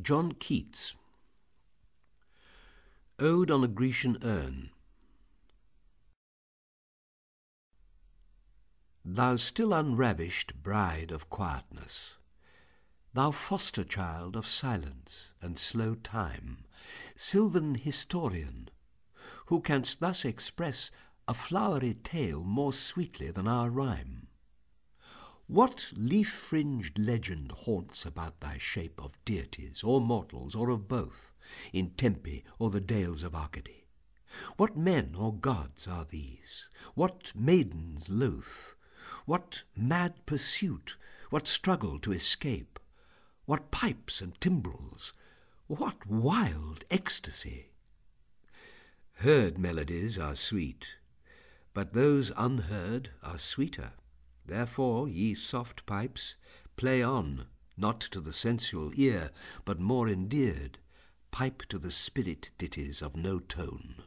John Keats Ode on a Grecian Urn Thou still unravished bride of quietness, Thou foster child of silence and slow time, Sylvan historian, who canst thus express A flowery tale more sweetly than our rhyme. What leaf-fringed legend haunts about thy shape Of deities, or mortals, or of both, In Tempe or the dales of Arcady? What men or gods are these? What maidens loath? What mad pursuit? What struggle to escape? What pipes and timbrels? What wild ecstasy? Heard melodies are sweet, but those unheard are sweeter. Therefore, ye soft pipes, play on, not to the sensual ear, but more endeared, pipe to the spirit ditties of no tone.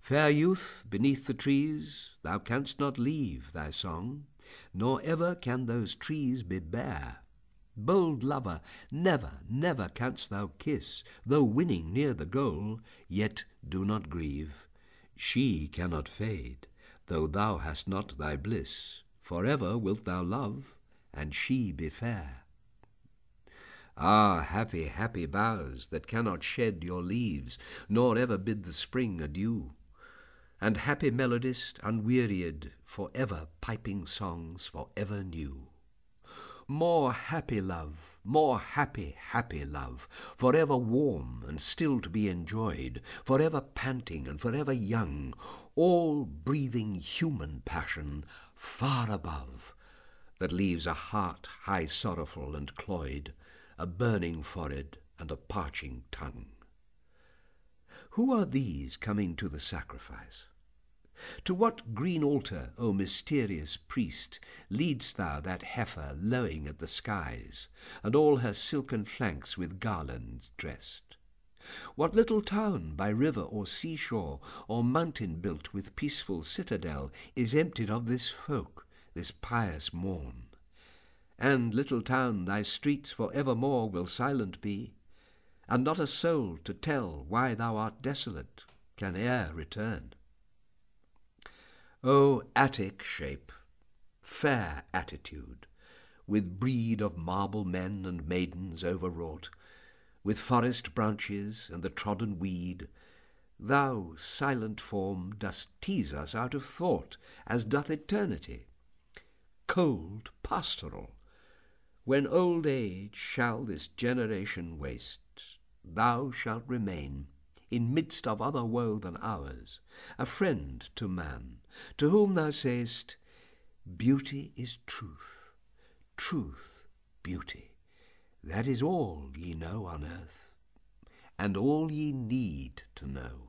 Fair youth, beneath the trees, thou canst not leave thy song, nor ever can those trees be bare. Bold lover, never, never canst thou kiss, though winning near the goal, yet do not grieve. She cannot fade, though thou hast not thy bliss. Forever wilt thou love, and she be fair. Ah, happy, happy boughs that cannot shed your leaves, nor ever bid the spring adieu! And happy melodist, unwearied, for ever piping songs for ever new. More happy love, more happy, happy love, for ever warm and still to be enjoyed, for ever panting and for ever young, all breathing human passion, far above, that leaves a heart high sorrowful and cloyed, a burning forehead and a parching tongue. Who are these coming to the sacrifice? To what green altar, O mysterious priest, leadst thou that heifer lowing at the skies, and all her silken flanks with garlands dressed? What little town by river or seashore or mountain built with peaceful citadel is emptied of this folk, this pious morn? And, little town, thy streets for evermore will silent be, and not a soul to tell why thou art desolate can e'er return. O Attic shape, fair attitude, with brede of marble men and maidens overwrought, with forest branches and the trodden weed, thou, silent form, dost tease us out of thought, as doth eternity. Cold pastoral, when old age shall this generation waste, thou shalt remain, in midst of other woe than ours, a friend to man, to whom thou sayest, Beauty is truth, truth beauty. That is all ye know on earth, and all ye need to know.